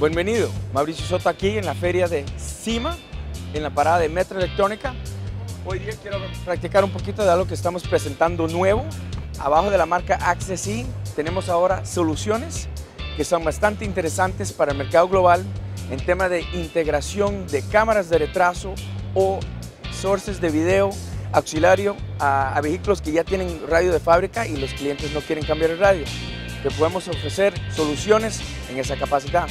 Bienvenido, Mauricio Soto aquí en la feria de CIMA, en la parada de Metro Electrónica. Hoy día quiero practicar un poquito de algo que estamos presentando nuevo. Abajo de la marca Access tenemos ahora soluciones que son bastante interesantes para el mercado global en tema de integración de cámaras de retraso o sources de video auxiliario a, a, vehículos que ya tienen radio de fábrica y los clientes no quieren cambiar el radio. Que podemos ofrecer soluciones en esa capacidad.